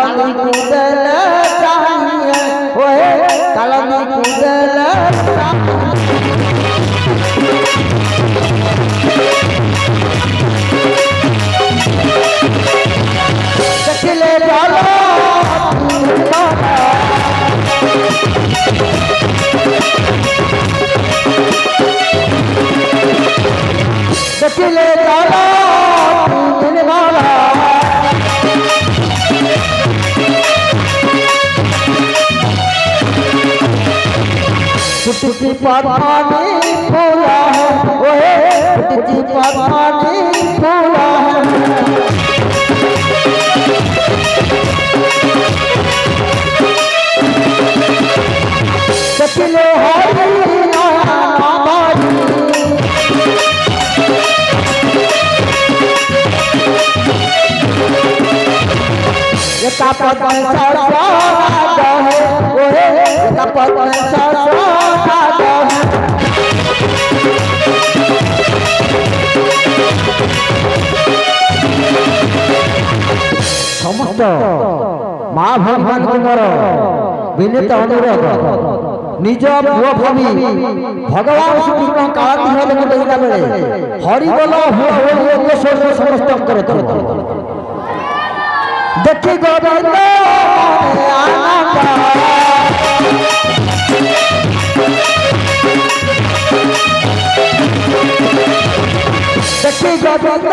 கலந்து குதல தானிய கலந்து குதல தானிய टुटकी पानी फूला है। ओए टुटकी पानी फूला है। सकिलो हरी ना बारी एका पद में सरसा है। ओए एका पद সমস্ত মা ভগবানকে মোর বিনীত অনুরোধ নিজ পুয় ভাবি ভগবান শ্রীকৃষ্ণ কালাতীহ দেখলা হরিবল সমস্ত দেখি দেখি গোবিন্দ।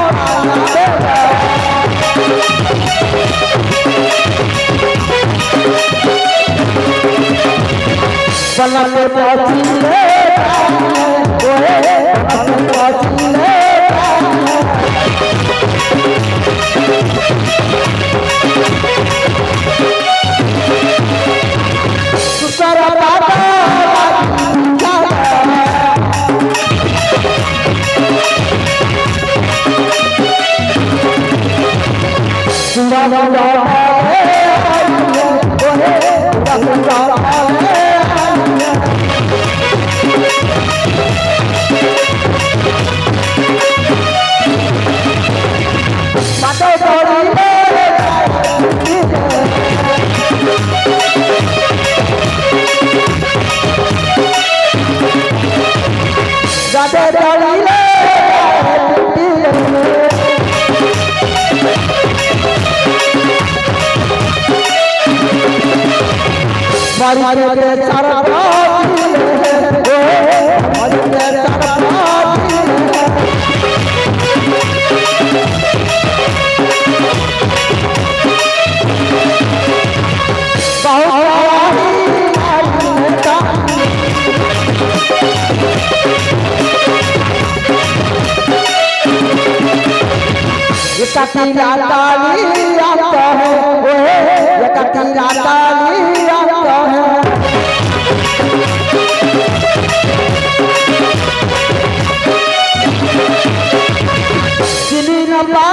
আমার পথিলে मारी के चार कतीरा ताली आता है। ये कतीरा ताली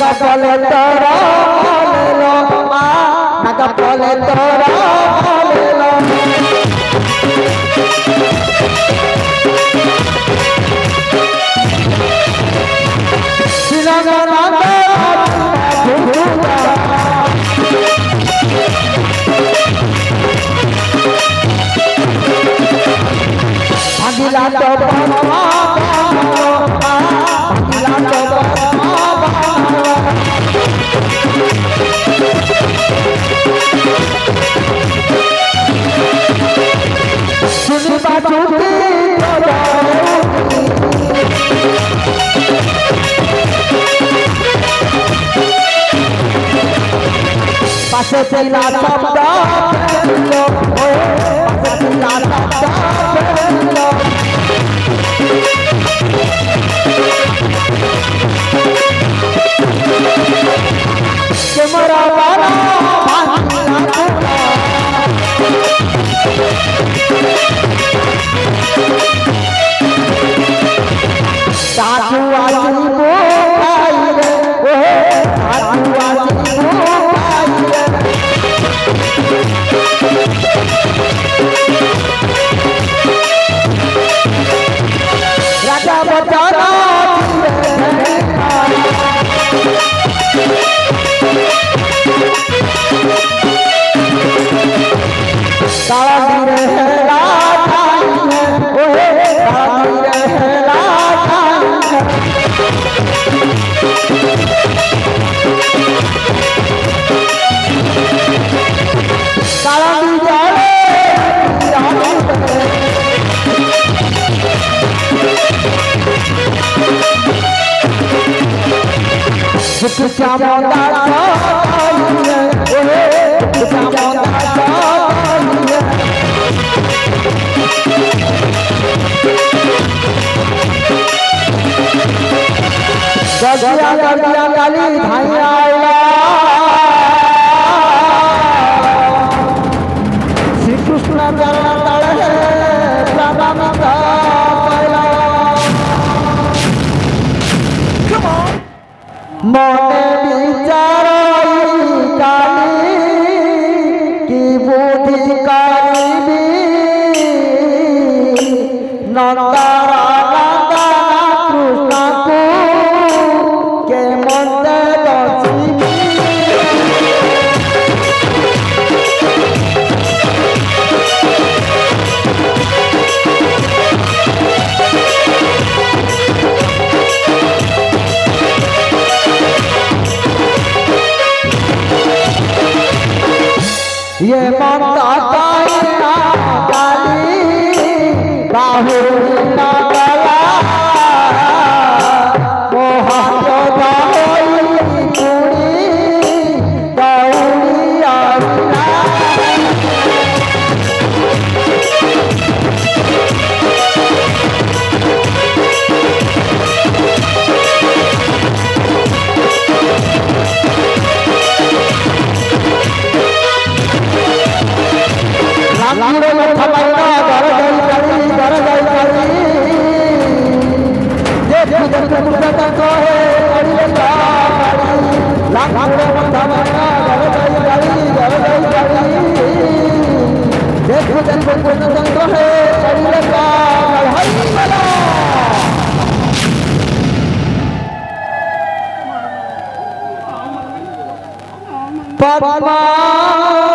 नगा बोले तोरा नगा बोले तोरा पासे गजिया गजिया काली धाई आया বুদ্ধি কারিবি पद्मा